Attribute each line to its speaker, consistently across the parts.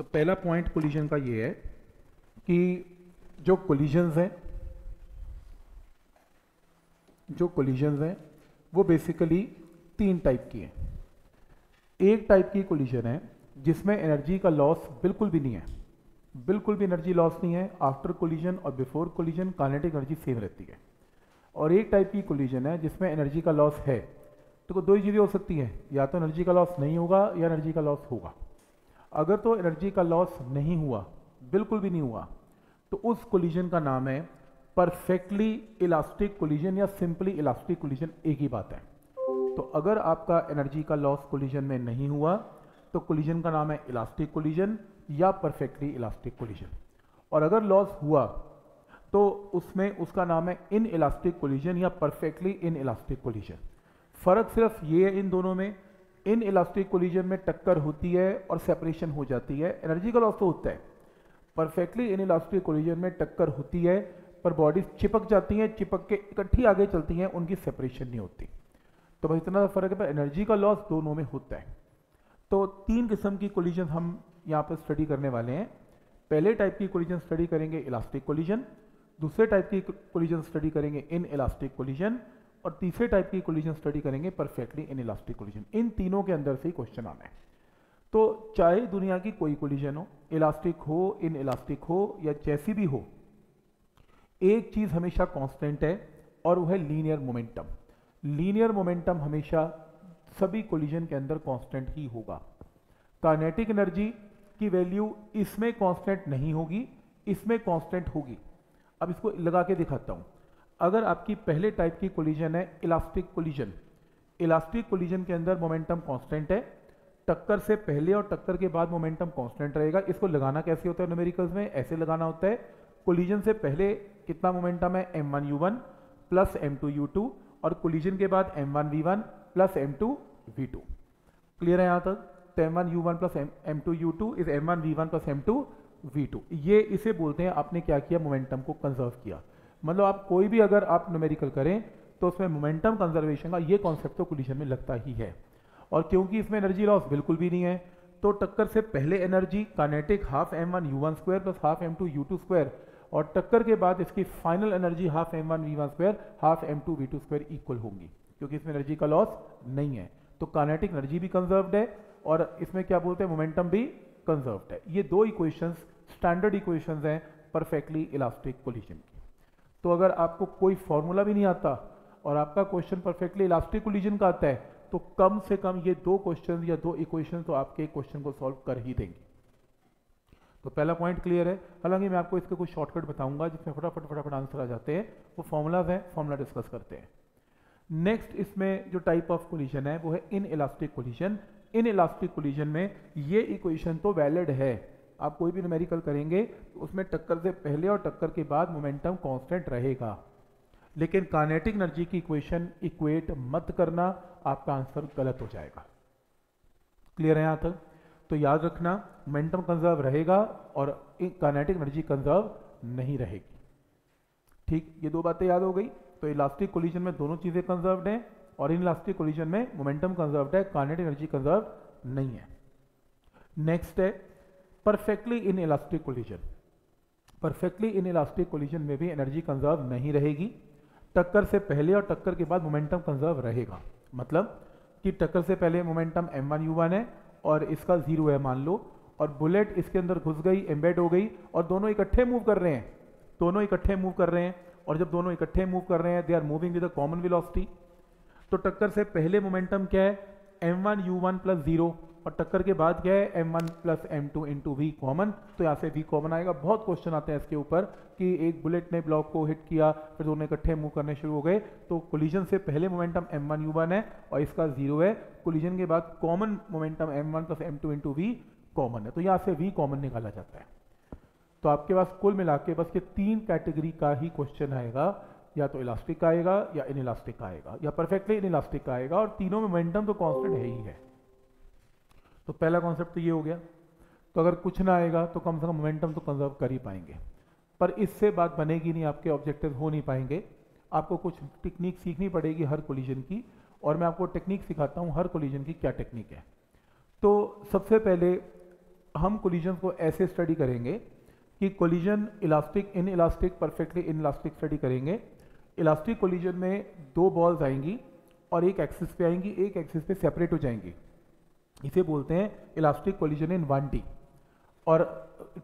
Speaker 1: तो पहला point collision का ये है कि जो कोलिजन्स हैं, जो कोलिजन्स हैं, वो बेसिकली तीन टाइप की हैं। एक टाइप की कोलिजन है जिसमें एनर्जी का लॉस बिल्कुल भी नहीं है। बिल्कुल भी एनर्जी लॉस नहीं है। आफ्टर कोलिजन और before collision kinetic energy same रहती है। और एक टाइप की कोलिजन है जिसमें एनर्जी का लॉस है। तो दो ही चीज़ें हो सकती हैं। या तो एनर्जी का लॉस नहीं होगा या एनर्जी का लॉस होगा। अगर तो एनर्जी का लॉस नहीं हुआ, बिल्कुल भी नहीं हुआ तो उस कोलिजन का नाम है परफेक्टली इलास्टिक कोलिजन या सिंपली इलास्टिक कोलिजन एक ही बात है। तो अगर आपका एनर्जी का लॉस कोलिजन में नहीं हुआ तो कोलिजन का नाम है इलास्टिक कोलिजन या परफेक्टली इलास्टिक कोलिजन और अगर लॉस हुआ तो उसमें उसका नाम है इन इलास्टिक कोलिजन या परफेक्टली इन इलास्टिक कोलिजन फ़र्क सिर्फ़ ये है इन दोनों में इन इलास्टिक कोलिजन में टक्कर होती है और सेपरेशन हो जाती है। एनर्जी का लॉस तो होता है। परफेक्टली इन इलास्टिक कोलिजन में टक्कर होती है, पर बॉडीज चिपक जाती हैं, चिपक के इकट्ठी आगे चलती हैं, उनकी सेपरेशन नहीं होती। तो बस इतना फ़र्क है, पर एनर्जी का लॉस दोनों में होता है। तो तीन किस्म की कोलिजन हम यहाँ पर स्टडी करने वाले हैं। पहले टाइप की कोलिजन स्टडी करेंगे इलास्टिक कोलिजन दूसरे टाइप की कोलिजन स्टडी करेंगे इन इलास्टिक कोलिजन और तीसरे टाइप की कोलिजन स्टडी करेंगे परफेक्टली इन इलास्टिक कोलिजन इन तीनों के अंदर से ही क्वेश्चन आना है। तो चाहे दुनिया की कोई कोलिजन हो इलास्टिक हो इन इलास्टिक हो, या जैसी भी हो, एक चीज़ हमेशा कांस्टेंट है और वह है लीनियर मोमेंटम लीनियर मोमेंटम हमेशा सभी कोलिजन के अंदर कांस्टेंट ही होगा। काइनेटिक एनर्जी की वैल्यू इसमें कांस्टेंट नहीं होगी, इसमें कांस्टेंट होगी। अब इसको लगा के दिखाता हूँ। अगर आपकी पहले टाइप की कोलिजन है इलास्टिक कोलिजन इलास्टिक कोलिजन के अंदर मोमेंटम कांस्टेंट है. टक्कर से पहले और टक्कर के बाद मोमेंटम कांस्टेंट रहेगा। इसको लगाना कैसे होता है न्यूमेरिकल्स में? ऐसे लगाना होता है। कोलिजन से पहले कितना मोमेंटम है? M one u one plus m two u two और कोलिजन के बाद m one v one plus m two v two clear है यहाँ तक? तो m one u one plus m two u two is m one v one plus m two v two ये इसे बोलते हैं आपने क्या किया? मोमेंटम को कंजर्व किया। मतलब आप कोई भी अगर आप न्यूमेरिकल करें तो उसमें मोमेंटम कंजर्वेशन का ये कॉन्सेप्ट तो कोलिजन में लगता ही है। और क्योंकि इसमें एनर्जी लॉस बिल्कुल भी नहीं है तो टक्कर से पहले energy kinetic half m one u one square plus half m two u two square और टक्कर के बाद इसकी final energy half m one v one square half m two v two square equal होंगी, क्योंकि इसमें एनर्जी का loss नहीं है। तो कानेटिक एनर्जी भी कंजर्व्ड है, और इसमें क्या बोलते हैं मोमेंटम भी कंजर्व्ड है। ये दो इक्वेशंस स्टैंडर्ड इक्वेशंस हैं परफेक्टली इलास्टिक कोलिजन की। तो अगर आपको कोई फॉर्मूला भी नहीं आता और आपका क्वेश्चन परफेक्टली इलास्टिक कोलिजन का आता है तो कम से कम ये दो क्वेश्चन या दो इक्वेशन तो आपके क्वेश्चन को सॉल्व कर ही देंगे। तो पहला पॉइंट क्लियर है। हालाँकि मैं आपको इसके कुछ शॉर्टकट बताऊँगा, जिसमें फटाफट फटाफट आंसर आ जाते हैं। वो फॉर्मूलाज हैं फॉर्मूला डिस्कस करते हैं। नेक्स्ट इसमें जो टाइप ऑफ़ कोलिजन है, वो है inelastic collision inelastic collision में ये इक्वेशन तो वैलिड है। आप कोई भी न्यूमेरिकल करेंगे तो उसमें टक्कर से पहले और टक्कर के बाद मोमेंटम कांस्टेंट रहेगा। लेकिन कानेटिक एनर्जी की इक्वेशन इक्वेट मत करना, आपका आंसर गलत हो जाएगा। क्लियर है यहाँ तक? तो याद रखना मोमेंटम कंजर्व रहेगा और कानेटिक एनर्जी कंजर्व नहीं रहेगी। ठीक, ये दो बातें याद हो गई। तो इलास्टिक कोलिजन में दोनों चीज़ें कंजर्व्ड हैं और इन इलास्टिक कोलिजन में मोमेंटम कंजर्व्ड है कानेटिक एनर्जी कंजर्व नहीं है। नेक्स्ट है perfectly inelastic collision perfectly inelastic collision में भी एनर्जी कंजर्व नहीं रहेगी। टक्कर से पहले और टक्कर के बाद मोमेंटम कंजर्व रहेगा। मतलब कि टक्कर से पहले momentum m one u one है और इसका ज़ीरो है मान लो और बुलेट इसके अंदर घुस गई एम्बेड हो गई और दोनों इकट्ठे मूव कर रहे हैं। दोनों इकट्ठे मूव कर रहे हैं और जब दोनों इकट्ठे मूव कर रहे हैं they are moving with a common velocity तो टक्कर से पहले मोमेंटम क्या है? M one u one plus zero और टक्कर के बाद क्या है m one plus m two into v common तो यहाँ से वी कॉमन आएगा। बहुत क्वेश्चन आते हैं इसके ऊपर कि एक बुलेट ने ब्लॉक को हिट किया, फिर दोनों इकट्ठे मूव करने शुरू हो गए। तो कोलिजन से पहले momentum m one u one है और इसका ज़ीरो है। कोलिजन के बाद common momentum m one plus m two into v common है। तो यहाँ से वी कॉमन निकाला जाता है। तो आपके पास कुल मिला के बस ये तीन कैटेगरी का ही क्वेश्चन आएगा। या तो इलास्टिक आएगा या इन आएगा। या परफेक्टली इन आएगा। और तीनों में मोमेंटम तो कांस्टेंट है ही है। तो पहला कॉन्सेप्ट तो ये हो गया। तो अगर कुछ ना आएगा तो कम से कम मोमेंटम तो कंजर्व कर ही पाएँगे। पर इससे बात बनेगी नहीं, आपके ऑब्जेक्टिव हो नहीं पाएँगे। आपको कुछ टेक्निक सीखनी पड़ेगी हर कोलिजन की, और मैं आपको टेक्निक सिखाता हूँ हर कोलिजन की क्या टेक्निक है। तो सबसे पहले हम कोलिजन को ऐसे स्टडी करेंगे कि collision elastic inelastic perfectly inelastic study करेंगे। इलास्टिक कोलिजन में दो बॉल्स आएँगी और एक एक्सिस पे आएँगी, एक एक्सिस पे सेपरेट हो जाएँगी। इसे बोलते हैं elastic collision in one D और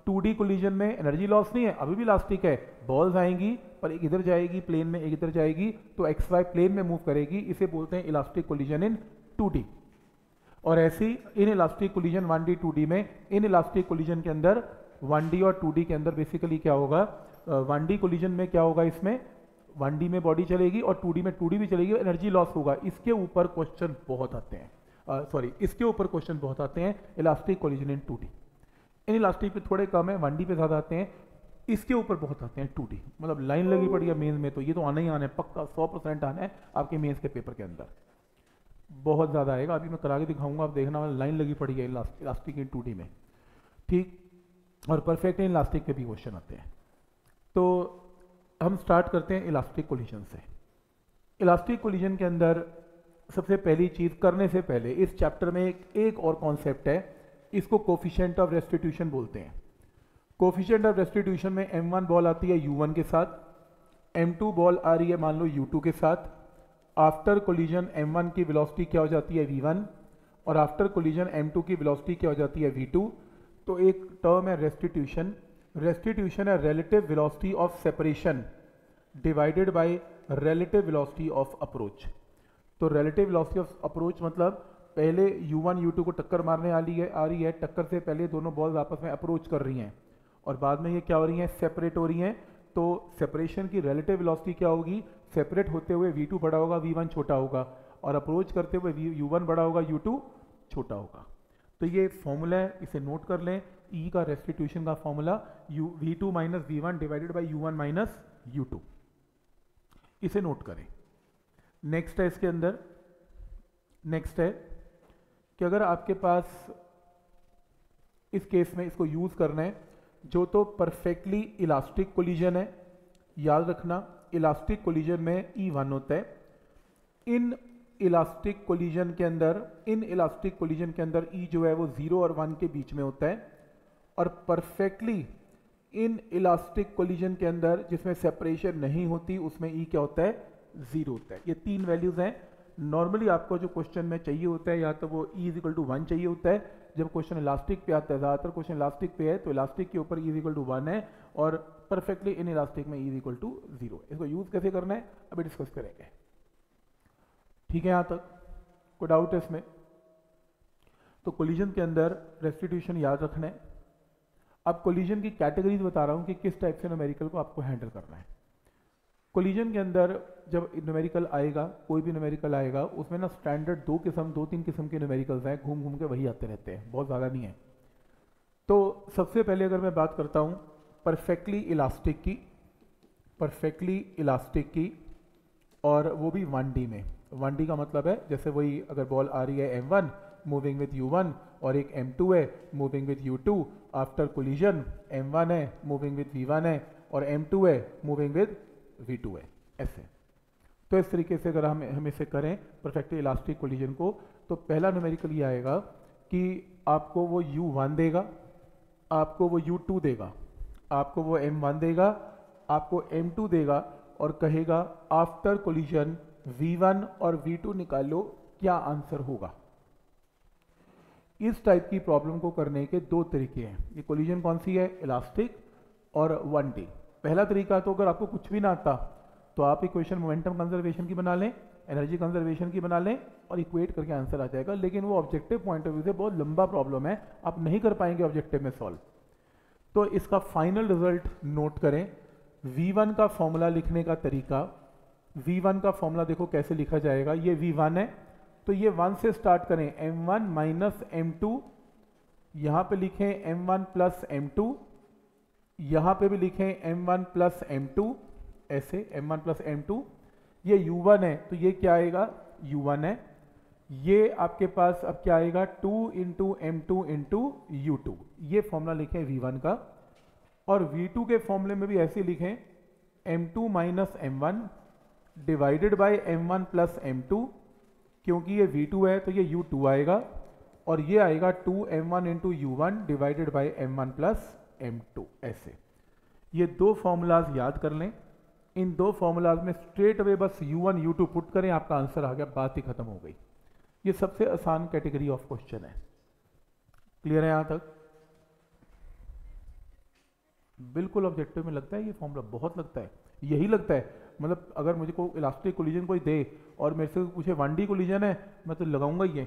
Speaker 1: टू डी कोलिजन में एनर्जी लॉस नहीं है, अभी भी इलास्टिक है। बॉल्स आएँगी, पर एक इधर जाएगी प्लेन में एक इधर जाएगी तो एक्स वाई प्लेन में मूव करेगी। इसे बोलते हैं elastic collision in two D और ऐसी inelastic collision one D two D में, इन इलास्टिक कोलिजन के अंदर वन डी और टू डी के अंदर बेसिकली क्या होगा? वन डी कोलिजन में क्या होगा इसमें? वन डी में बॉडी चलेगी और टू डी में टू डी भी चलेगी एनर्जी लॉस होगा। इसके ऊपर क्वेश्चन बहुत आते हैं। सॉरी इसके ऊपर क्वेश्चन बहुत आते हैं elastic collision in two inelastic पे थोड़े कम है वन पे ज़्यादा आते हैं, इसके ऊपर बहुत आते हैं टू मतलब लाइन लगी पड़ी है मेन्स में तो ये तो आना ही आना है, पक्का सौ परसेंट आना है आपके मेन्स के पेपर के अंदर. बहुत ज़्यादा आएगा, अभी मैं करा के दिखाऊँगा, आप देखना लाइन लगी पड़ी है इलास्टिक इन टू में. ठीक? और परफेक्ट इन इलास्टिक के भी क्वेश्चन आते हैं. तो हम स्टार्ट करते हैं इलास्टिक कोलिजन से. इलास्टिक कोलिजन के अंदर सबसे पहली चीज़ करने से पहले इस चैप्टर में एक, एक और कॉन्सेप्ट है इसको कोफिशेंट ऑफ़ रेस्टिट्यूशन बोलते हैं। कोफिशियंट ऑफ़ रेस्टिट्यूशन में m1 बॉल आती है u1 के साथ m2 बॉल आ रही है मान लो u2 के साथ। आफ्टर कोलिजन m1 की वेलोसिटी क्या हो जाती है v1 और आफ्टर कोलिजन m2 की वेलोसिटी क्या हो जाती है v2 तो एक टर्म है रेस्टिट्यूशन रेस्टिट्यूशन है relative velocity of separation divided by relative velocity of approach तो रिलेटिव वेलोसिटी ऑफ़ अप्रोच मतलब पहले u1 u2 को टक्कर मारने आ रही है, आ रही है, टक्कर से पहले दोनों बॉल्स आपस में अप्रोच कर रही हैं। और बाद में ये क्या हो रही हैं? सेपरेट हो रही हैं। तो सेपरेशन की रिलेटिव वेलोसिटी क्या होगी? सेपरेट होते हुए v2 बड़ा होगा v1 छोटा होगा। और अप्रोच करते हुए u1 बड़ा होगा u2 छोटा होगा। तो ये फॉर्मूला है, इसे नोट कर लें। E का रेस्टिट्यूशन का formula u v two minus v one divided by u one minus u two इसे नोट करें। नेक्स्ट है इसके अंदर। नेक्स्ट है कि अगर आपके पास इस केस में इसको यूज़ करना है, जो तो परफेक्टली इलास्टिक कोलिजन है, याद रखना इलास्टिक कोलिजन में ई e वन होता है। इन इलास्टिक कोलिजन के अंदर इन इलास्टिक कोलिजन के अंदर ई e जो है वो ज़ीरो और वन के बीच में होता है। और परफेक्टली इन इलास्टिक कोलिजन के अंदर जिसमें सेपरेशन नहीं होती, उसमें ई e क्या होता है? ज़ीरो होता है। ये तीन वैल्यूज़ हैं। नॉर्मली आपको जो क्वेश्चन में चाहिए होता है, या तो वो e is equal to one चाहिए होता है। जब क्वेश्चन इलास्टिक पे आता है, ज़्यादातर क्वेश्चन इलास्टिक पे है तो इलास्टिक के ऊपर ई इक्वल टू वन है और परफेक्टली इन इलास्टिक में ई इक्वल टू ज़ीरो इसको यूज़ कैसे करना है? अभी डिस्कस करेंगे। ठीक है, यहाँ तक। कोई डाउट है इसमें? तो कोलिजन के अंदर रेस्टिट्यूशन याद रखना है। अब कोलिजन की कैटेगरीज बता रहा हूँ कि किस टाइप से न्यूमेरिकल को आपको हैंडल करना है। कोलिजन के अंदर जब न्यूमेरिकल आएगा, कोई भी न्यूमेरिकल आएगा, उसमें ना स्टैंडर्ड दो किस्म, दो तीन किस्म के न्यूमेरिकल्स हैं घूम घूम के वही आते रहते हैं, बहुत ज़्यादा नहीं है। तो सबसे पहले अगर मैं बात करता हूँ परफेक्टली इलास्टिक की परफेक्टली इलास्टिक की, और वो भी वन डी में। वन डी का मतलब है, जैसे वही अगर बॉल आ रही है m one moving with u one और एक एम टू है moving with u two after collision m one है मूविंग विथ वी वन है, और एम टू है मूविंग विथ वी टू है। तो इस तरीके से अगर हम हम इसे करें परफेक्टली इलास्टिक कोलिजन को तो पहला न्यूमेरिकल ये आएगा कि आपको वो यू वन देगा, आपको वो यू टू देगा, आपको वो एम वन देगा, आपको एम टू देगा और कहेगा आफ्टर कोलिजन वी वन और वी टू निकालो, क्या आंसर होगा? इस टाइप की प्रॉब्लम को करने के दो तरीके हैं। ये कोलिजन कौन सी है? इलास्टिक और वन डी पहला तरीका तो अगर आपको कुछ भी ना आता तो आप इक्वेशन मोमेंटम कंजर्वेशन की बना लें एनर्जी कंजर्वेशन की बना लें और इक्वेट करके आंसर आ जाएगा। लेकिन वो ऑब्जेक्टिव पॉइंट ऑफ़ व्यू से बहुत लंबा प्रॉब्लम है, आप नहीं कर पाएँगे ऑब्जेक्टिव में सॉल्व तो इसका फाइनल रिज़ल्ट नोट करें। V1 का फॉर्मूला लिखने का तरीका। V1 का फॉर्मूला देखो कैसे लिखा जाएगा। ये V1 है। तो ये वन से स्टार्ट करें। M one minus m two यहाँ पर लिखें m one plus m two यहाँ पर भी लिखें m one plus m two ऐसे m one plus m two ये यू वन है तो ये क्या आएगा? यू वन है। ये आपके पास अब क्या आएगा? Two into m two into u two ये फॉर्मूला लिखें वी वन का। और वी टू के फॉर्मूले में भी ऐसे लिखें m two minus m one divided by m one plus m two क्योंकि ये V2 है तो ये U2 आएगा। और ये आएगा two m one into u one divided by m one plus m two ऐसे ये दो फॉर्मूलाज याद कर लें। इन दो फॉर्मूलाज में स्ट्रेट अवे बस u one u two put करें, आपका आंसर आ गया, बात ही खत्म हो गई। ये सबसे आसान कैटेगरी ऑफ़ क्वेश्चन है। क्लियर है यहाँ तक? बिल्कुल ऑब्जेक्टिव में लगता है ये फॉर्मूला बहुत लगता है। यही लगता है। मतलब अगर मुझे को इलास्टिक कोलिजन कोई दे और मेरे से पूछे वन डी कोलिजन है? मैं तो लगाऊँगा ये।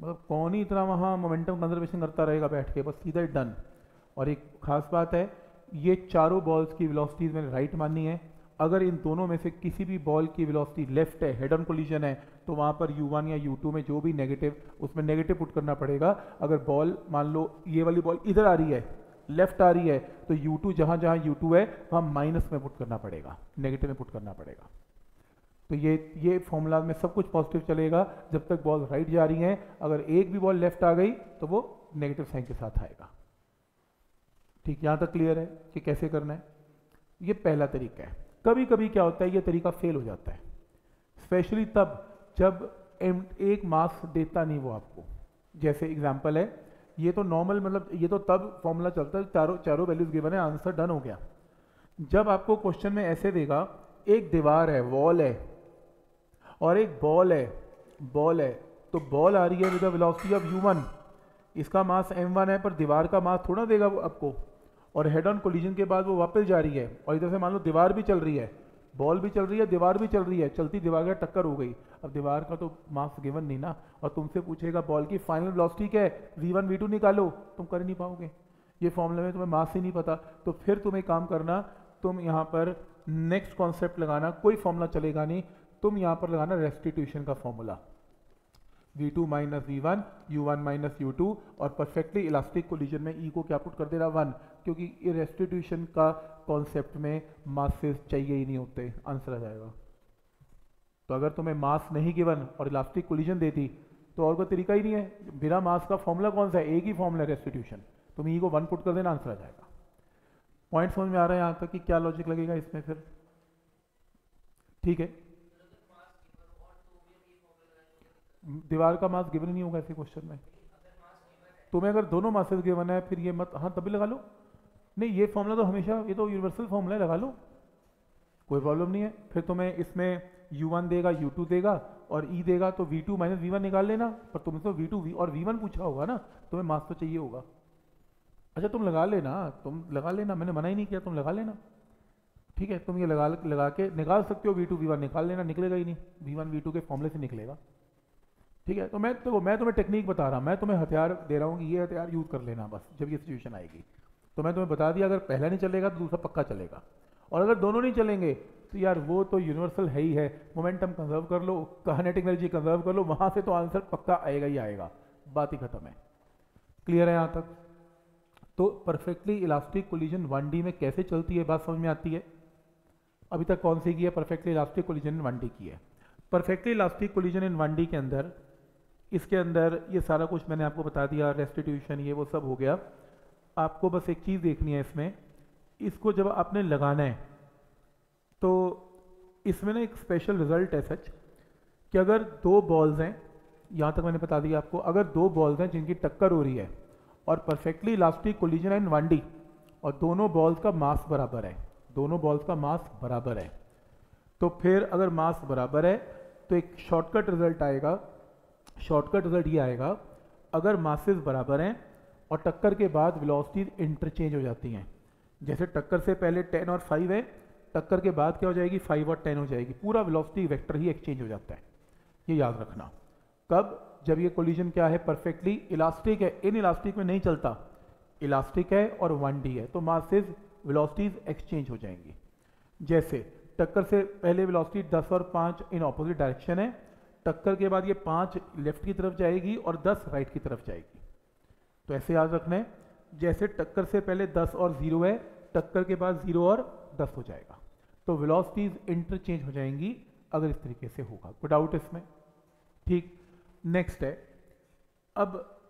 Speaker 1: मतलब कौन ही इतना वहाँ मोमेंटम कंजर्वेशन करता रहेगा बैठ के, बस सीधा डन और एक खास बात है, ये चारों बॉल्स की वेलोसिटीज मैंने राइट माननी है। अगर इन दोनों में से किसी भी बॉल की वेलोसिटी लेफ़्ट है हेड ऑन कोलिजन है तो वहाँ पर U1 या U2 में जो भी नेगेटिव उसमें नेगेटिव पुट करना पड़ेगा। अगर बॉल मान लो ये वाली बॉल इधर आ रही है लेफ़्ट आ रही है तो U2 जहाँ जहाँ U2 है, वहाँ माइनस में पुट करना पड़ेगा नेगेटिव में पुट करना पड़ेगा। तो ये ये फॉर्मूला में सब कुछ पॉजिटिव चलेगा। जब तक बॉल राइट जा रही है, अगर एक भी बॉल लेफ़्ट आ गई तो वो नेगेटिव साइन के साथ आएगा। ठीक, यहाँ तक क्लियर है कि कैसे करना है? ये पहला तरीका है। कभी कभी क्या होता है, ये तरीका फेल हो जाता है। स्पेशली तब, जब एक मार्क्स देता नहीं वो आपको। जैसे एग्ज़ाम्पल है, ये तो नॉर्मल मतलब ये तो तब फॉर्मूला चलता है, चारों चारों वैल्यूज़ गिवन है आंसर डन हो गया। जब आपको क्वेश्चन में ऐसे देगा, एक दीवार है वॉल है, और एक बॉल है बॉल है तो बॉल आ रही है with the velocity of human इसका मास m1 है, पर दीवार का मास थोड़ा देगा वो आपको। और हेड ऑन कोलिजन के बाद वो वापस जा रही है। और इधर से मान लो दीवार भी चल रही है बॉल भी चल रही है, दीवार भी चल रही है, चलती दीवार का टक्कर हो गई। अब दीवार का तो मार्क्स गिवन नहीं ना। और तुमसे पूछेगा बॉल की फाइनल वेलोसिटी क्या है? वी वन वी टू निकालो। तुम कर नहीं पाओगे। ये फॉर्मूले में तुम्हें मार्क्स ही नहीं पता। तो फिर तुम्हें काम करना, तुम यहाँ पर नेक्स्ट कॉन्सेप्ट लगाना। कोई फॉर्मूला चलेगा नहीं। तुम यहाँ पर लगाना रेस्टिट्यूशन का formula v two minus v one u one minus u two और परफेक्टली इलास्टिक कोलिजन में ई e को क्या पुट कर देना वन क्योंकि रेस्टिट्यूशन का कॉन्सेप्ट में मासेस चाहिए ही नहीं होते आंसर आ जाएगा। तो अगर तुम्हें मास नहीं गिवन और इलास्टिक कोलिजन देती तो और कोई तरीका ही नहीं है। बिना मास का फॉर्मूला कौन सा है? एक ही फॉर्मूला रेस्टिट्यूशन तुम ई e को वन पुट कर देना आंसर आ जाएगा। पॉइंट समझ में आ रहा है यहाँ तक कि क्या लॉजिक लगेगा इसमें फिर? ठीक है। दीवार का मास गिवन नहीं होगा ऐसे क्वेश्चन में। तुम्हें अगर दोनों मासेस गिवन है, फिर ये मत हाँ तभी लगा लो। नहीं, ये फॉर्मूला तो हमेशा, ये तो यूनिवर्सल फॉर्मूला लगा लो। कोई प्रॉब्लम नहीं है। फिर तुम्हें इसमें u1 देगा u2 देगा और e देगा तो v2 टू माइनस वी निकाल लेना। पर तुमने तो v2 v और v1 पूछा होगा ना, तुम्हें मास तो चाहिए होगा। अच्छा तुम लगा लेना, तुम लगा लेना, मैंने मना ही नहीं किया, तुम लगा लेना। ठीक है, तुम ये लगा लगा के निकाल सकते हो वी टू वी वन निकाल लेना, निकलेगा ही नहीं। वी वन वी टू के फॉर्मूले से निकलेगा। ठीक है तो मैं तो मैं तुम्हें टेक्निक बता रहा हूँ, मैं तुम्हें हथियार दे रहा हूँ कि ये हथियार यूज़ कर लेना, बस, जब ये सिचुएशन आएगी। तो मैं तुम्हें बता दिया, अगर पहला नहीं चलेगा तो दूसरा पक्का चलेगा। और अगर दोनों नहीं चलेंगे तो यार वो तो यूनिवर्सल है ही है। मोमेंटम कंजर्व कर लो कहानेटिक एनर्जी कंजर्व कर लो, वहाँ से तो आंसर पक्का आएगा ही आएगा। बात ही खत्म है। क्लियर है यहाँ तक? तो परफेक्टली इलास्टिक कोलिजन वन में कैसे चलती है, बात समझ में आती है? अभी तक कौन सी की है? Perfectly elastic collision in one की है। Perfectly elastic collision in one के अंदर, इसके अंदर ये सारा कुछ मैंने आपको बता दिया रेस्टिट्यूशन ये वो सब हो गया। आपको बस एक चीज़ देखनी है इसमें, इसको जब आपने लगाना है तो इसमें ना एक स्पेशल रिज़ल्ट है सच, कि अगर दो बॉल्स हैं, यहाँ तक मैंने बता दिया आपको, अगर दो बॉल्स हैं जिनकी टक्कर हो रही है, और perfectly elastic collision and one और दोनों बॉल्स का मास बराबर है, दोनों बॉल्स का मास बराबर है तो फिर अगर मास बराबर है तो एक शॉर्टकट रिज़ल्ट आएगा शॉर्टकट रिज़ल्ट ये आएगा, अगर मासेस बराबर हैं और टक्कर के बाद वेलोसिटीज इंटरचेंज हो जाती हैं। जैसे टक्कर से पहले टेन और फाइव है, टक्कर के बाद क्या हो जाएगी? फाइव और टेन हो जाएगी। पूरा वेलोसिटी वेक्टर ही एक्सचेंज हो जाता है। ये याद रखना। कब? जब ये कोलिजन क्या है? परफेक्टली इलास्टिक है। इन इलास्टिक में नहीं चलता। इलास्टिक है और वन डी है। तो मासेज वेलोसिटीज एक्सचेंज हो जाएँगी। जैसे टक्कर से पहले वेलोसिटी 10 और 5 इन ऑपोजिट डायरेक्शन है। टक्कर के बाद ये पाँच लेफ़्ट की तरफ़ जाएगी और 10 राइट की तरफ़ जाएगी। तो ऐसे याद रखना है, जैसे टक्कर से पहले 10 और ज़ीरो है, टक्कर के बाद ज़ीरो और 10 हो जाएगा। तो वेलोसिटीज इंटरचेंज हो जाएँगी, अगर इस तरीके से होगा। कोई डाउट इसमें। ठीक। नेक्स्ट है। अब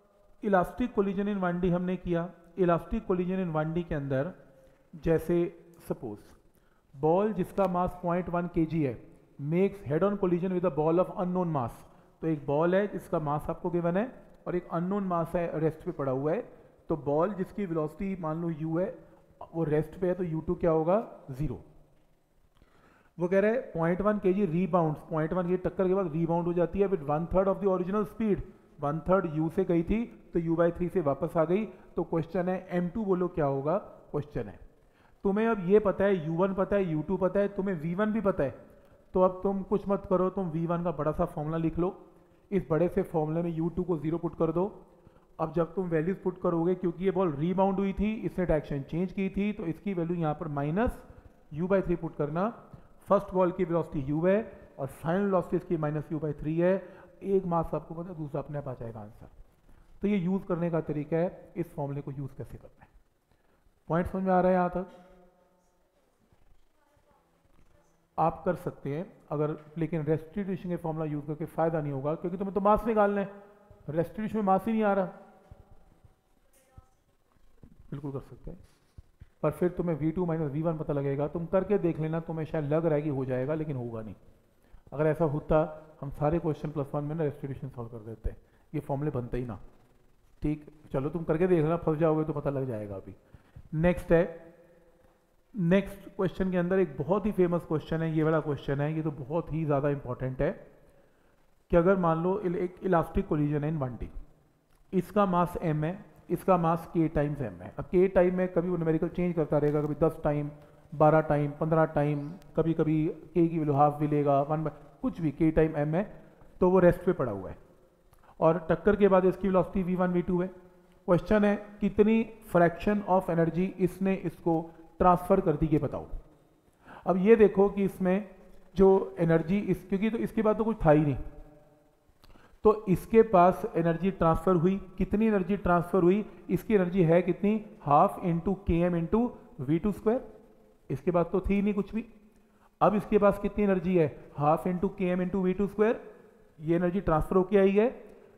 Speaker 1: इलास्टिक कोलिजन इन वन हमने किया। इलास्टिक कोलिजन इन वन के अंदर, जैसे सपोज़ बॉल जिसका मास पॉइंट वन के है makes head on collision with a ball of unknown mass तो एक बॉल है जिसका मास आपको गिवन है और एक अननोन मास है रेस्ट पे पड़ा हुआ है। तो बॉल जिसकी वेलोसिटी मान लो यू है, वो रेस्ट पे है तो यू टू क्या होगा? ज़ीरो वो कह रहे हैं पॉइंट वन के जी रीबाउंड पॉइंट वन की टक्कर के बाद रीबाउंड हो जाती है with one third of the original speed one third u से गई थी तो यू बाई थ्री से वापस आ गई। तो क्वेश्चन है एम टू बोलो क्या होगा? क्वेश्चन है। तुम्हें अब ये पता है यू वन पता है यू टू पता है, तुम्हें वी वन भी पता है। तो अब तुम कुछ मत करो, तुम वी वन का बड़ा सा फॉर्मूला लिख लो। इस बड़े से फॉर्मूले में यू टू को ज़ीरो पुट कर दो। अब जब तुम वैल्यूज़ पुट करोगे, क्योंकि ये बॉल रीबाउंड हुई थी, इसने डायरेक्शन चेंज की थी तो इसकी वैल्यू यहाँ पर minus u by three put करना। फ़र्स्ट बॉल की वेलोसिटी यू है और फाइनल वेलोसिटी इसकी माइनस यू बाई थ्री है। एक मार्क्स आपको पता दूसरा अपने आप आ जाएगा आंसर तो ये यूज़ करने का तरीका है, इस फॉर्मूले को यूज़ कैसे करना है? पॉइंट समझ में आ रहा है यहाँ तक? आप कर सकते हैं, अगर, लेकिन रेस्टिट्यूशन के फॉर्मूला यूज़ करके फ़ायदा नहीं होगा, क्योंकि तुम्हें तो मास निकालना है। रेस्टिट्यूशन में मास ही नहीं आ रहा। बिल्कुल कर सकते हैं। पर फिर तुम्हें V2 to minus v one पता लगेगा। तुम करके देख लेना, तुम्हें शायद लग रहा है कि हो जाएगा, लेकिन होगा नहीं। अगर ऐसा होता, हम सारे क्वेश्चन प्लस वन में ना रेस्टिट्यूशन सॉल्व कर देते। हैं ये फॉर्मूले बनते ही ना। ठीक? चलो, तुम करके देख लेना, फंस जाओगे तो पता लग जाएगा अभी। नेक्स्ट है नेक्स्ट क्वेश्चन के अंदर एक बहुत ही फ़ेमस क्वेश्चन है, ये वाला क्वेश्चन है, ये तो बहुत ही ज़्यादा इंपॉर्टेंट है कि अगर मान लो एक इलास्टिक कोलिजन है इन वन डी इसका मास एम है, इसका मास के टाइम्स एम है। अब के टाइम में कभी वो न्यूमेरिकल चेंज करता रहेगा, कभी दस टाइम बारह टाइम पंद्रह टाइम कभी कभी के की वैल्यू हाफ़ भी लेगा वन कुछ भी के टाइम एम है तो वो रेस्ट पे पड़ा हुआ है। और टक्कर के बाद इसकी velocity V one V two है। क्वेश्चन है, कितनी फ्रैक्शन ऑफ़ एनर्जी इसने इसको ट्रांसफ़र कर दी ये बताओ। अब ये देखो कि इसमें जो एनर्जी इस, क्योंकि तो इसके बाद तो कुछ था ही नहीं। तो इसके पास एनर्जी ट्रांसफ़र हुई, कितनी एनर्जी ट्रांसफ़र हुई, इसकी एनर्जी है कितनी? Half into K M into V two square इसके बाद तो थी नहीं कुछ भी। अब इसके पास कितनी एनर्जी है? Half into K M into V two square ये एनर्जी ट्रांसफ़र होकर आई है।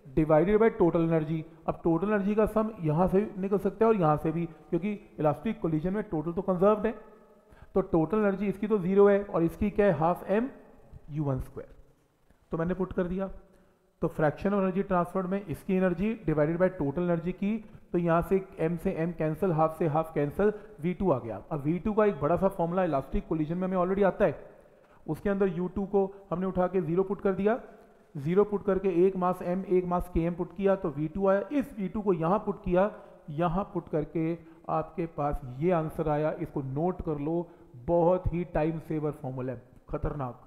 Speaker 1: डिवाइडेड बाय टोटल एनर्जी अब टोटल एनर्जी का सम यहाँ से निकल सकता है और यहाँ से भी, क्योंकि इलास्टिक कोलिजन में टोटल तो कंजर्व्ड है। तो टोटल एनर्जी इसकी तो ज़ीरो है और इसकी क्या है? Half M U one square तो मैंने पुट कर दिया। तो फ्रैक्शन ऑफ़ एनर्जी ट्रांसफ़र में इसकी energy divided by total energy की तो यहाँ से एम से एम कैंसिल हाफ़ से हाफ़ कैंसिल वी टू आ गया। अब वी टू का एक बड़ा सा फॉर्मूला इलास्टिक कोलिजन में हमें ऑलरेडी आता है। उसके अंदर यू टू को हमने उठा के ज़ीरो पुट कर दिया। ज़ीरो पुट करके एक मास एम एक मास के एम पुट किया तो वी टू आया। इस V2 को यहाँ पुट किया। यहाँ पुट करके आपके पास ये आंसर आया। इसको नोट कर लो। बहुत ही टाइम सेवर फॉर्मूला है। खतरनाक।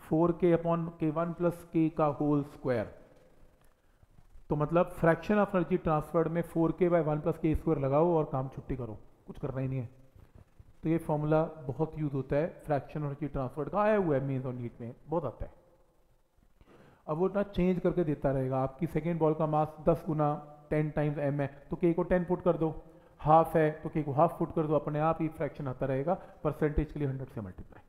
Speaker 1: फोर के अपॉन के वन प्लस के का होल स्क्वायर तो मतलब फ्रैक्शन ऑफ़ एनर्जी ट्रांसफर्ड में four K by one plus K square लगाओ और काम छुट्टी करो। कुछ करना ही नहीं है। तो ये फॉर्मूला बहुत यूज़ होता है। फ्रैक्शन एनर्जी ट्रांसफर्ड का आया हुआ है? मीन्स और नीट में। बहुत आता है। अब वो ना चेंज करके देता रहेगा। आपकी सेकेंड बॉल का मास दस गुना टेन टाइम्स एम है तो के को टेन पुट कर दो। हाफ़ है तो के को हाफ़ पुट कर दो। अपने आप ही फ्रैक्शन आता रहेगा। परसेंटेज के लिए हंड्रेड से मल्टीप्लाई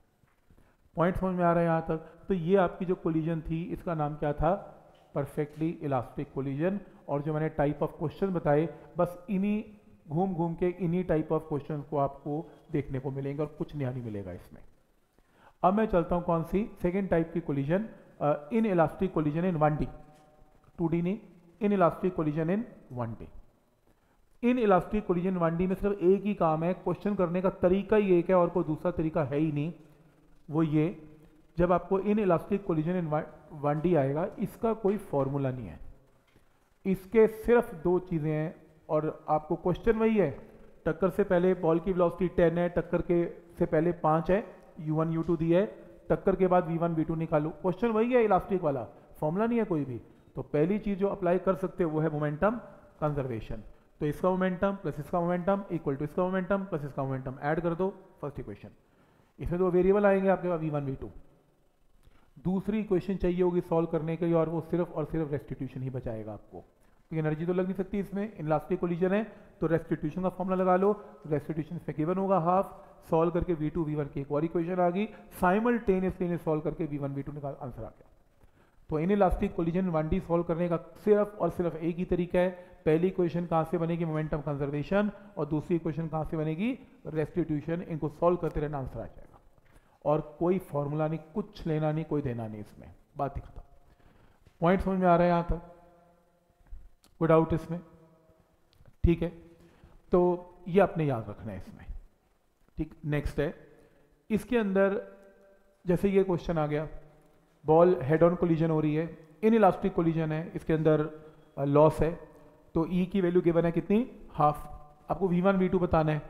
Speaker 1: पॉइंट समझ में आ रहा है यहाँ तक? तो ये आपकी जो कोलिजन थी, इसका नाम क्या था? परफेक्टली इलास्टिक कोलिजन और जो मैंने टाइप ऑफ़ क्वेश्चन बताए, बस इन्हीं, घूम घूम के इन्हीं टाइप ऑफ़ क्वेश्चन को आपको देखने को मिलेंगे और कुछ नया नहीं मिलेगा इसमें। अब मैं चलता हूँ कौन सी? सेकेंड टाइप की collision inelastic collision in one D two D नहीं inelastic collision in one D inelastic collision D में सिर्फ़ एक ही काम है क्वेश्चन करने का तरीका ही एक है, और कोई दूसरा तरीका है ही नहीं। वो ये, जब आपको inelastic collision in one D आएगा, इसका कोई फॉर्मूला नहीं है। इसके सिर्फ़ दो चीज़ें हैं, और आपको क्वेश्चन वही है, टक्कर से पहले बॉल की वेलोसिटी टेन है, टक्कर के से पहले पाँच है यू वन यू टू दी है टक्कर के बाद वी वन वी टू निकालो। क्वेश्चन वही है इलास्टिक वाला। फॉर्मूला नहीं है कोई भी। तो पहली चीज़ जो अप्लाई कर सकते हो, वो है मोमेंटम कंजर्वेशन तो इसका मोमेंटम प्लस इसका मोमेंटम इक्वल टू इसका मोमेंटम प्लस इसका मोमेंटम ऐड कर दो फ़र्स्ट इक्वेशन इसमें दो वेरिएबल आएँगे आपके पास वी वन वी टू दूसरी इक्वेशन चाहिए होगी सॉल्व करने के लिए और वो सिर्फ़ और सिर्फ़ रेस्टिट्यूशन ही बचाएगा आपको। क्योंकि एनर्जी तो लग नहीं सकती इसमें इलास्टिक कोलिजन है तो रेस्टिट्यूशन का फॉर्मूला लगा लो। रेस्टिट्यूशन इसमें गिवन होगा हाफ़ सॉल्व करके वी टू वी वन की एक और इक्वेशन आ गई। साइमल्टेनियसली सॉल्व करके वी वन वी टू निकाल आंसर आ गया। तो inelastic collision one D solve करने का सिर्फ़ और सिर्फ़ एक ही तरीका है। पहली इक्वेशन कहाँ से बनेगी? मोमेंटम कंजर्वेशन और दूसरी इक्वेशन कहाँ से बनेगी? रेस्टिट्यूशन इनको सॉल्व करते रहना आंसर आ जाएगा। और कोई फॉर्मूला नहीं, कुछ लेना नहीं, कोई देना नहीं इसमें। बात ही खत्म। पॉइंट समझ में आ रहा है यहाँ तक? कोई डाउट इसमें। ठीक है? तो ये आपने याद रखना है इसमें। ठीक नेक्स्ट है। इसके अंदर, जैसे ये क्वेश्चन आ गया बॉल हेड ऑन कोलिजन हो रही है। इन इलास्टिक कोलिजन है, इसके अंदर लॉस है। तो ई e की वैल्यू गिवन है कितनी? हाफ़ आपको वी वन वी टू बताना है।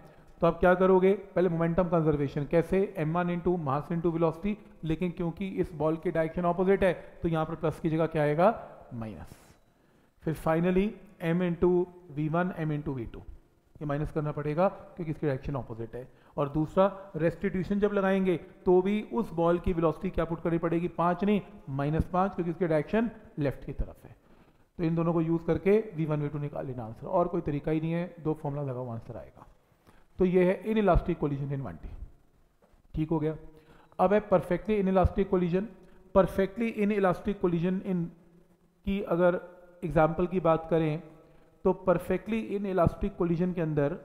Speaker 1: तो आप क्या करोगे? पहले मोमेंटम कंजर्वेशन कैसे? M one into mass into velocity लेकिन क्योंकि इस बॉल की डायरेक्शन ऑपोजिट है तो यहाँ पर प्लस की जगह क्या आएगा? माइनस फिर finally M into V one M into V two ये माइनस करना पड़ेगा, क्योंकि इसकी डायरेक्शन ऑपोजिट है। और दूसरा रेस्टिट्यूशन जब लगाएँगे तो भी उस बॉल की वेलोसिटी क्या पुट करनी पड़ेगी? पाँच नहीं माइनस पाँच, क्योंकि इसकी डायरेक्शन लेफ़्ट की तरफ़ है। तो इन दोनों को यूज़ करके वी वन वी टू निकाल लेना आंसर और कोई तरीका ही नहीं है, दो फॉर्मुला लगा हुआ आंसर आएगा। तो ये है inelastic collision in one ठीक हो गया? अब है perfectly inelastic collision perfectly inelastic collision in की अगर एग्ज़ाम्पल की बात करें तो परफेक्टली इन इलास्टिक कोलिजन के अंदर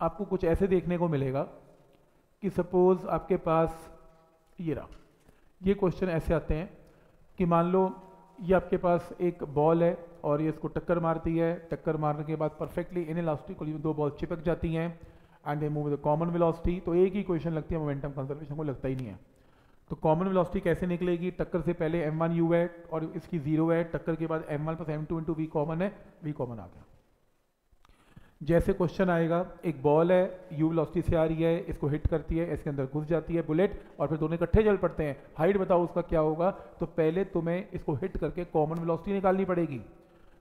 Speaker 1: आपको कुछ ऐसे देखने को मिलेगा कि सपोज़ आपके पास ये रहा। ये क्वेश्चन ऐसे आते हैं कि मान लो ये आपके पास एक बॉल है और ये इसको टक्कर मारती है। टक्कर मारने के बाद परफेक्टली इन इलास्टिक कोलिजन दो बॉल चिपक जाती हैं and they move the common velocity तो एक ही क्वेश्चन लगती है मोमेंटम कंजर्वेशन को लगता ही नहीं है। तो कॉमन वेलोसिटी कैसे निकलेगी? टक्कर से पहले एम वन यू है और इसकी ज़ीरो है। टक्कर के बाद M one plus M two into V common है। वी कॉमन आ गया। जैसे क्वेश्चन आएगा, एक बॉल है यू वेलोसिटी से आ रही है, इसको हिट करती है, इसके अंदर घुस जाती है बुलेट और फिर दोनों इकट्ठे जल पड़ते हैं। हाइट बताओ उसका क्या होगा? तो पहले तुम्हें इसको हिट करके कॉमन वेलोसिटी निकालनी पड़ेगी।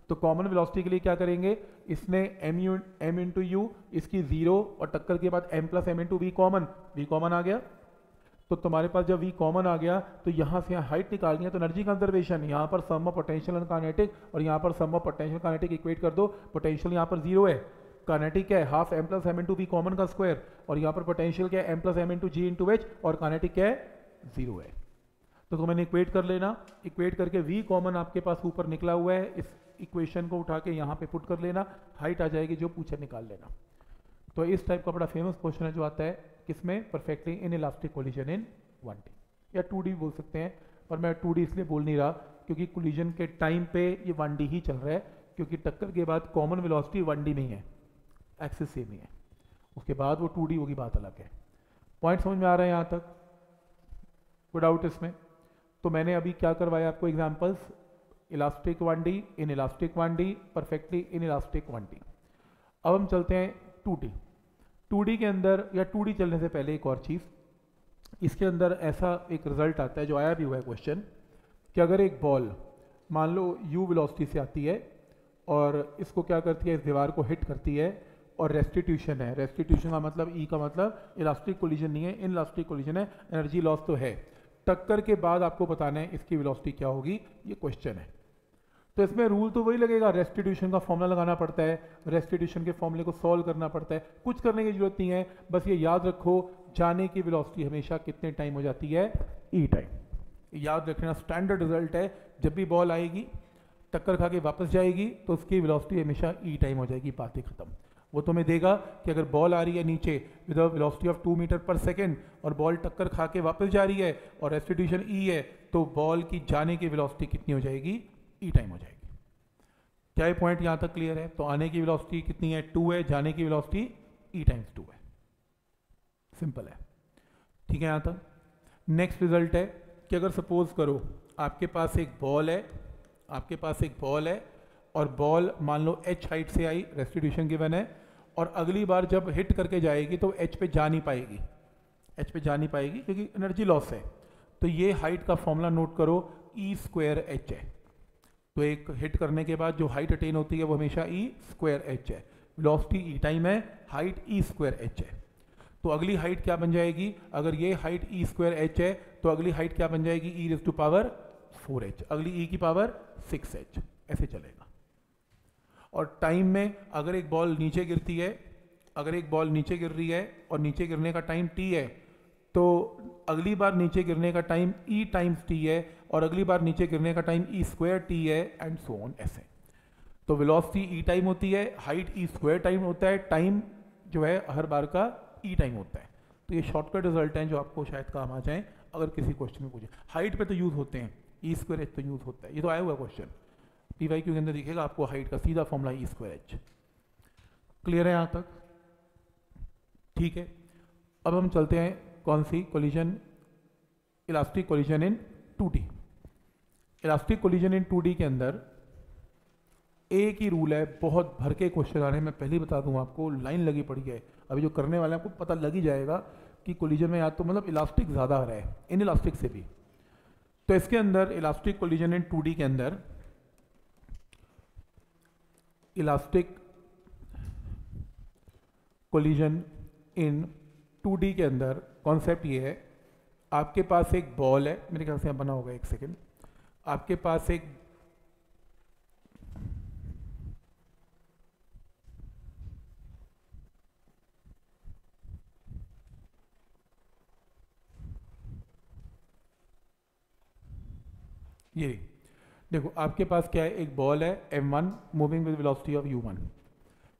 Speaker 1: तो कॉमन वेलोसिटी के लिए क्या करेंगे? इसने M U M into U इसकी ज़ीरो और टक्कर के बाद M plus M into V common V common आ गया। तो तुम्हारे पास जब वी कॉमन आ गया तो यहाँ से यहाँ हाइट निकालनी है तो एनर्जी कंजर्वेशन यहाँ पर sum of potential and kinetic और यहाँ पर sum of potential kinetic equate कर दो। पोटेंशियल यहाँ पर ज़ीरो है। कानेटिक है? Half M plus M into V common का स्क्वायर और यहाँ पर पोटेंशियल क्या है? M plus M into G into H और कानेटिक क्या है? ज़ीरो है। तो, तो मैंने इक्वेट कर लेना। इक्वेट करके वी कॉमन आपके पास ऊपर निकला हुआ है। इस इक्वेशन को उठा के यहाँ पे पुट कर लेना। हाइट आ जाएगी जो पूछे निकाल लेना। तो इस टाइप का बड़ा फ़ेमस क्वेश्चन है जो आता है। किसमें? Perfectly inelastic collision in one या टू बोल सकते हैं, पर मैं टू डी इसलिए बोल नहीं रहा, क्योंकि कोलिजन के टाइम पे ये वन ही चल रहा है, क्योंकि टक्कर के बाद कॉमन वेलोसिटी वन डी में है एक्सिस सेम ही है। उसके बाद वो टू होगी, बात अलग है। पॉइंट समझ में आ रहा है यहाँ तक? कोई डाउट इसमें। तो मैंने अभी क्या करवाया आपको examples elastic one D inelastic one D perfectly inelastic one D अब हम चलते हैं टू डी टू के अंदर या टू चलने से पहले एक और चीज़, इसके अंदर ऐसा एक रिज़ल्ट आता है जो आया भी हुआ है क्वेश्चन कि अगर एक बॉल मान लो यू वेलोसिटी से आती है और इसको क्या करती है, इस दीवार को हिट करती है और रेस्टिट्यूशन है। रेस्टिट्यूशन का मतलब ई e का मतलब इलास्टिक कोलिजन नहीं है इन इलास्टिक कोलिजन है एनर्जी लॉस तो है। टक्कर के बाद आपको बताना है इसकी वेलोसिटी क्या होगी, ये क्वेश्चन है। तो इसमें रूल तो वही लगेगा रेस्टिट्यूशन का फॉर्मूला लगाना पड़ता है रेस्टिट्यूशन के फॉर्मूले को सॉल्व करना पड़ता है। कुछ करने की ज़रूरत नहीं है, बस ये याद रखो, जाने की वेलोसिटी हमेशा कितने टाइम हो जाती है? ई e टाइम याद रखना स्टैंडर्ड रिज़ल्ट है, जब भी बॉल आएगी, टक्कर खा के वापस जाएगी तो उसकी वेलोसिटी हमेशा ई e टाइम हो जाएगी, बातें खत्म। वो तुम्हें देगा कि अगर बॉल आ रही है नीचे with velocity of two metre per second और बॉल टक्कर खा के वापस जा रही है, और रेस्टिट्यूशन ई e है तो बॉल की जाने की वेलोसिटी कितनी हो जाएगी? ई टाइम हो जाएगी। क्या ये पॉइंट यहाँ तक क्लियर है? तो आने की वेलोसिटी कितनी है? टू है। जाने की वेलोसिटी ई टाइम्स टू है। सिंपल है। ठीक है यहाँ तक? नेक्स्ट रिज़ल्ट है कि अगर सपोज़ करो, आपके पास एक बॉल है, आपके पास एक बॉल है, और बॉल मान लो एच हाइट से आई रेस्टिट्यूशन गिवन है, और अगली बार जब हिट करके जाएगी तो एच पे जा नहीं पाएगी। एच पे जा नहीं पाएगी, क्योंकि एनर्जी लॉस है। तो ये हाइट का फॉर्मूला नोट करो ई स्क्वायर एच है। तो एक हिट करने के बाद जो हाइट अटेन होती है वो हमेशा ई स्क्वायर एच है। वेलोसिटी ई टाइम है हाइट ई स्क्वायर एच है। तो अगली हाइट क्या बन जाएगी? अगर ये हाइट ई स्क्वायर एच है तो अगली हाइट क्या बन जाएगी? E raise to power four H अगली ई e की पावर सिक्स एच ऐसे चलेगा। और टाइम में अगर एक बॉल नीचे गिरती है, अगर एक बॉल नीचे गिर रही है और नीचे गिरने का टाइम टी है तो अगली बार नीचे गिरने का टाइम ई टाइम्स टी है और अगली बार नीचे गिरने का टाइम ई स्क्वायर टी है एंड सो ऑन ऐसे। तो वेलोसिटी ई टाइम होती है हाइट ई स्क्वायर टाइम होता है टाइम जो है हर बार का ई टाइम होता है। तो ये शॉर्टकट रिज़ल्ट हैं जो आपको शायद काम आ जाए, अगर किसी क्वेश्चन में पूछे। हाइट पे तो यूज़ होते हैं ई स्क्वायर एच तो यूज़ होता है। ये तो आया हुआ क्वेश्चन पी वाई क्यू के अंदर दिखेगा आपको हाइट का सीधा formula E square H clear है यहाँ तक? ठीक है। अब हम चलते हैं कौन सी collision elastic collision in two D elastic collision in two के अंदर एक ही रूल है, बहुत भर के क्वेश्चन आ रहे हैं। मैं पहले ही बता दूँ आपको लाइन लगी पड़ी है। अभी जो करने वाले हैं, आपको पता लग ही जाएगा कि कोलिजन में या तो मतलब इलास्टिक ज़्यादा आ रहा है इन इलास्टिक से भी। तो इसके अंदर इलास्टिक कोलिजन इन टू के अंदर इलास्टिक कोलिजन इन टू के अंदर कॉन्सेप्ट ये है, आपके पास एक बॉल है, मेरे ख्याल से यहाँ बना होगा एक सेकेंड आपके पास एक ये देखो, आपके पास क्या है? एक बॉल है M one moving with velocity of U one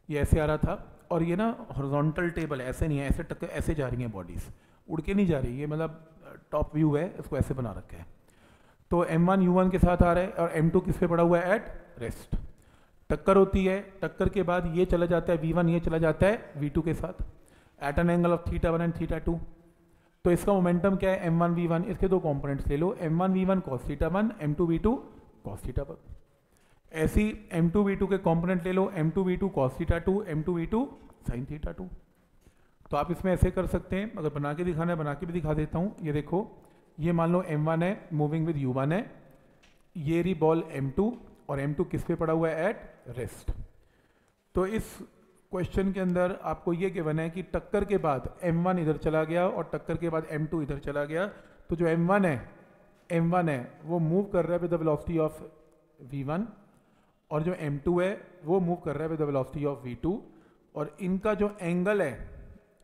Speaker 1: ये ऐसे आ रहा था, और ये ना हॉरिजॉन्टल टेबल है, ऐसे नहीं है, ऐसे टक्कर ऐसे जा रही हैं बॉडीज़ उड़ के नहीं जा रही, ये मतलब टॉप व्यू है, इसको ऐसे बना रखा है। तो एम वन यू वन के साथ आ रहा है और एम टू किस पे पड़ा हुआ है? एट रेस्ट टक्कर होती है। टक्कर के बाद ये चला जाता है वी वन ये चला जाता है वी टू के साथ. At an angle of theta one and theta two तो इसका मोमेंटम क्या है? एम वन वी वन इसके दो कॉम्पोनेंट्स ले लो. M one V one cos theta one M two V two cos theta one ऐसी एम टू वी टू के component ले लो. M two V two cos theta two M two V two sine theta two तो आप इसमें ऐसे कर सकते हैं। अगर बना के दिखाना है, बना के भी दिखा देता हूँ। ये देखो ये मान लो एम वन है मूविंग विद यू वन है, ये री बॉल एम टू और एम टू किस पे पड़ा हुआ है? एट रेस्ट तो इस क्वेश्चन के अंदर आपको ये गिवन है कि टक्कर के बाद m1 इधर चला गया और टक्कर के बाद m2 इधर चला गया। तो जो m1 है m1 है, वो मूव कर रहा है with the velocity of v1 और जो m2 है, वो मूव कर रहा है with the velocity of v2 और इनका जो एंगल है,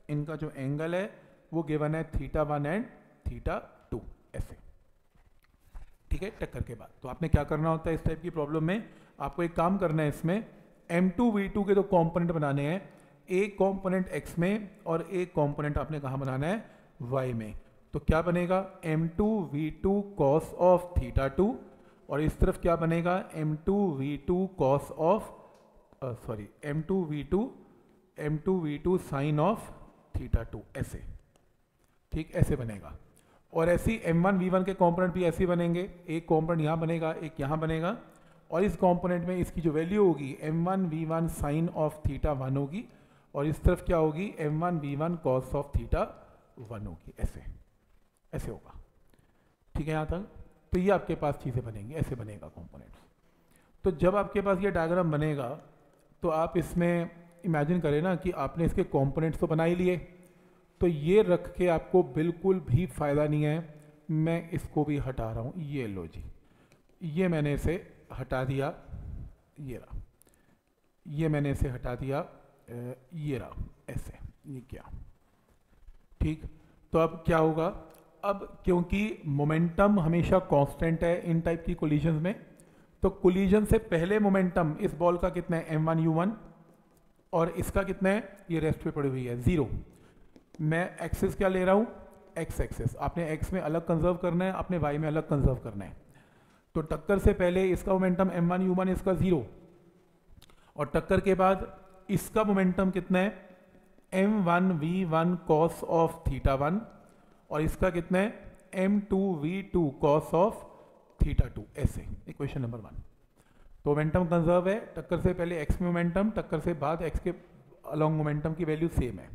Speaker 1: इनका जो एंगल है, वो गिवन है थीटा वन एंड थीटा ऐसे ठीक है? टक्कर के बाद। तो आपने क्या करना होता है इस टाइप की प्रॉब्लम में? आपको एक काम करना है इसमें। M2 टू के दो कंपोनेंट बनाने हैं। एक कंपोनेंट एक्स में और एक कॉम्पोनेंट आपने कहा बनाना है? Y में। तो क्या बनेगा? M2 V2 cos of theta two और इस तरफ़ क्या बनेगा? M2 V2 cos of sorry M2 V2 M2 V2 sine of theta two ऐसे। ठीक? ऐसे बनेगा। और ऐसी M1 V1 के कंपोनेंट भी ऐसे बनेंगे। एक कॉम्पोनेंट यहाँ बनेगा, एक यहाँ बनेगा। और इस कॉम्पोनेंट में इसकी जो वैल्यू होगी M one V one sine of theta one होगी। और इस तरफ़ क्या होगी? M one V one cos of theta one होगी। ऐसे। ऐसे होगा। ठीक है यहाँ तक? तो ये आपके पास चीज़ें बनेंगी। ऐसे बनेगा कॉम्पोनेंट्स तो जब आपके पास ये डायग्राम बनेगा तो आप इसमें इमेजिन करें ना कि आपने इसके कॉम्पोनेंट्स तो बना ही लिए। तो ये रख के आपको बिल्कुल भी फ़ायदा नहीं है। मैं इसको भी हटा रहा हूँ। ये लो जी। ये मैंने इसे हटा दिया। ये रहा। ये मैंने इसे हटा दिया। ये रहा। ऐसे। ये क्या? ठीक। तो अब क्या होगा? अब क्योंकि मोमेंटम हमेशा कांस्टेंट है इन टाइप की कोलिजन में तो कोलिजन से पहले मोमेंटम इस बॉल का कितना है? एम वन यू वन और इसका कितना है? ये रेस्ट पे पड़ी हुई है। ज़ीरो मैं एक्सेस क्या ले रहा हूँ? X access. आपने एक्स में अलग कंजर्व करना है, आपने वाई में अलग कंजर्व करना है। तो टक्कर से पहले इसका momentum M one U one इसका ज़ीरो और टक्कर के बाद इसका मोमेंटम कितना है? M one V one cos of theta one और इसका कितना है? M two V two cos of theta two ऐसे इक्वेशन नंबर वन तो मोमेंटम कंजर्व है, टक्कर से पहले एक्स में मोमेंटम टक्कर से बाद एक्स के अलॉन्ग मोमेंटम की वैल्यू सेम है।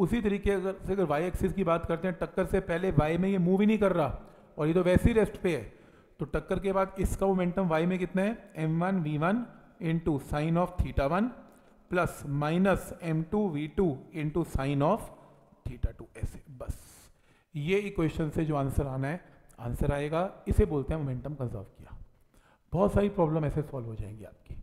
Speaker 1: उसी तरीके अगर, से अगर वाई एक्सिस की बात करते हैं, टक्कर से पहले वाई में ये मूव ही नहीं कर रहा। और ये तो वैसे ही रेस्ट पे है। तो टक्कर के बाद इसका मोमेंटम वाई में कितना है? M one V one into sine of theta one plus minus M two V two into sine of theta two ऐसे, बस। ये इक्वेशन से जो आंसर आना है आंसर आएगा। इसे बोलते हैं मोमेंटम कंजर्व किया। बहुत सारी प्रॉब्लम ऐसे सॉल्व हो जाएँगी आपकी।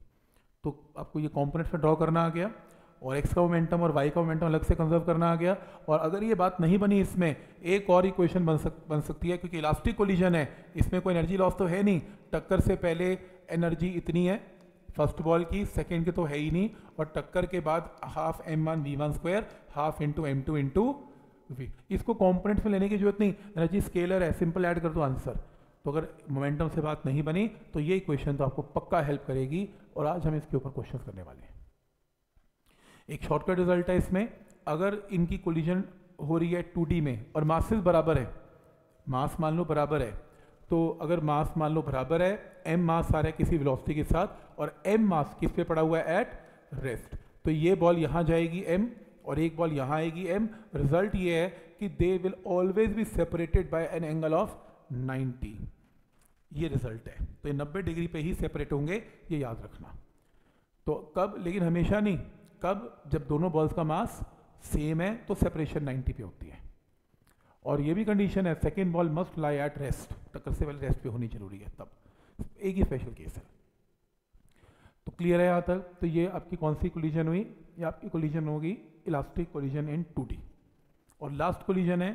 Speaker 1: तो आपको ये कॉम्पोनेंट्स में ड्रॉ करना आ गया। और एक्स का मोमेंटम और वाई का मोमेंटम अलग से कंजर्व करना आ गया। और अगर ये बात नहीं बनी इसमें, एक और इक्वेशन बन सक, बन सकती है, क्योंकि इलास्टिक कोलिजन है। इसमें कोई एनर्जी लॉस तो है नहीं। टक्कर से पहले एनर्जी इतनी है फ़र्स्ट बॉल की सेकेंड की तो है ही नहीं। और टक्कर के बाद half M one V one square half into M two into V इसको कॉम्पोनेंट्स में लेने की ज़रूरत नहीं। एनर्जी स्केलर है सिंपल ऐड कर दो आंसर तो अगर मोमेंटम से बात नहीं बनी तो ये इक्वेशन तो आपको पक्का हेल्प करेगी। और आज हम इसके ऊपर क्वेश्चन करने वाले हैं। एक शॉर्टकट रिज़ल्ट है इसमें। अगर इनकी कोलिजन हो रही है टू में और मासेस बराबर है मास मान लो बराबर है तो अगर मास मान लो बराबर है एम मास आ रहा है किसी वेलोसिटी के साथ और एम मास किस पे पड़ा हुआ है? एट रेस्ट तो ये बॉल यहाँ जाएगी एम और एक बॉल यहाँ आएगी एम रिज़ल्ट ये है कि they will always be separated by an angle of 90 ये रिज़ल्ट है। तो ये 90 डिग्री पे ही सेपरेट होंगे, ये याद रखना। तो कब? लेकिन हमेशा नहीं। कब जब दोनों बॉल्स का मास सेम है तो सेपरेशन 90 पे होती है। और ये भी कंडीशन है second ball must lie at rest टक्कर से पहले रेस्ट पे होनी ज़रूरी है तब। एक ही स्पेशल केस है। तो क्लियर है यहाँ तक? तो ये आपकी कौन सी कोलिजन हुई? ये आपकी कोलिजन होगी इलास्टिक कोलिजन इन टू और लास्ट कोलिजन है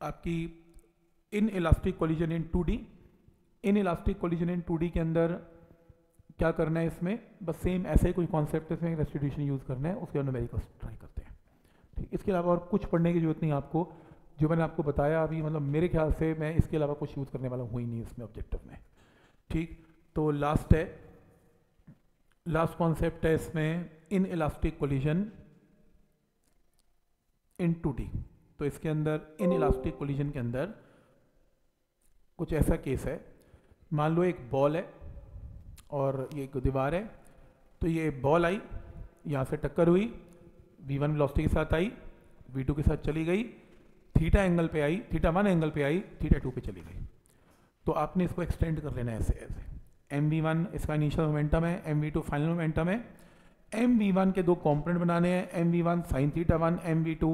Speaker 1: आपकी inelastic collision in two inelastic collision in two के अंदर क्या करना है इसमें? बस सेम ऐसे ही कोई कॉन्सेप्ट इसमें रेस्टिट्यूशन यूज़ करना है, उसके अंदर ट्राई करते हैं। ठीक, इसके अलावा और कुछ पढ़ने की ज़रूरत नहीं आपको। जो मैंने आपको बताया अभी मतलब मेरे ख्याल से मैं इसके अलावा कुछ यूज़ करने वाला हूँ ही नहीं इसमें ऑब्जेक्टिव में। ठीक तो लास्ट है लास्ट कॉन्सेप्ट है इसमें inelastic collision in two D तो इसके अंदर इन इलास्टिक कोलिजन के अंदर कुछ ऐसा केस है। मान लो एक बॉल है और ये एक दीवार है। तो ये बॉल आई, यहाँ से टक्कर हुई वी वन के साथ आई वी टू के साथ चली गई थीटा एंगल पे आई थीटा वन एंगल पे आई थीटा टू पे चली गई। तो आपने इसको एक्सटेंड कर लेना है ऐसे ऐसे। एम वी वन इसका इनिशियल मोमेंटम है M V two final momentum है। एम वी वन के दो कॉम्पोनेंट बनाने हैं M V one sine theta one M V two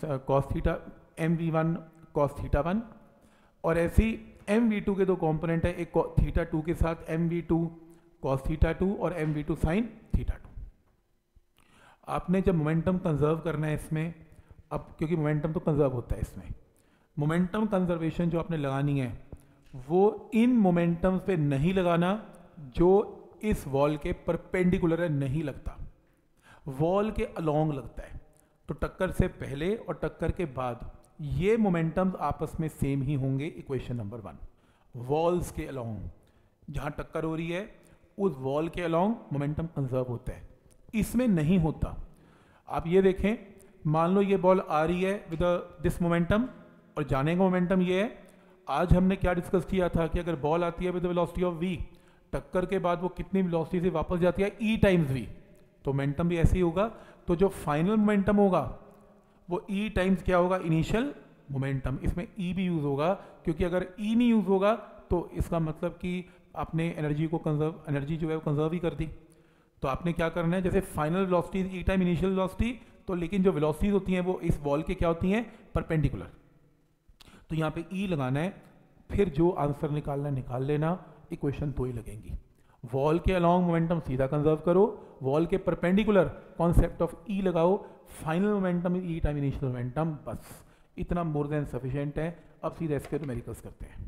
Speaker 1: cos theta M V one cos theta one और ऐसी M we two के दो कॉम्पोनेंट है, एक थीटा टू के साथ M V two cos theta two और M V two sine theta two आपने जब मोमेंटम कंजर्व करना है इसमें, अब क्योंकि मोमेंटम तो कंजर्व होता है इसमें मोमेंटम कंजर्वेशन जो आपने लगानी है, वो इन मोमेंटम्स पे नहीं लगाना जो इस वॉल के परपेंडिकुलर है, नहीं लगता। वॉल के अलोंग लगता है। तो टक्कर से पहले और टक्कर के बाद ये मोमेंटम्स आपस में सेम ही होंगे इक्वेशन नंबर वन वॉल्स के अलोंग जहाँ टक्कर हो रही है, उस वॉल के अलोंग मोमेंटम कंजर्व होता है। इसमें नहीं होता। आप ये देखें, मान लो ये बॉल आ रही है विद दिस मोमेंटम और जाने का मोमेंटम ये है, आज हमने क्या डिस्कस किया था कि अगर बॉल आती है विद वेलोसिटी ऑफ़ वी टक्कर के बाद वो कितनी वेलोसिटी से वापस जाती है? ई टाइम्स वी तो मोमेंटम भी ऐसे ही होगा। तो जो फाइनल मोमेंटम होगा वो ई e टाइम्स क्या होगा? इनिशियल मोमेंटम इसमें ई e भी यूज़ होगा, क्योंकि अगर ई e नहीं यूज़ होगा तो इसका मतलब कि आपने एनर्जी को कंजर्व एनर्जी जो है वो कंजर्व ही कर दी। तो आपने क्या करना है? जैसे final velocity E time initial velocity तो लेकिन जो वेलोसिटीज होती हैं वो इस बॉल के क्या होती हैं? परपेंडिकुलर तो यहाँ पे ई लगाना है, फिर जो आंसर निकालना निकाल लेना इक्वेशन दो ही लगेंगी। वॉल के अलॉन्ग मोमेंटम सीधा कंजर्व करो वॉल के परपेंडिकुलर कॉन्सेप्ट ऑफ़ ई लगाओ final momentum is E time initial momentum बस, इतना मोर देन सफिशियंट है। अब सीधे इसके मेरिकल्स करते हैं।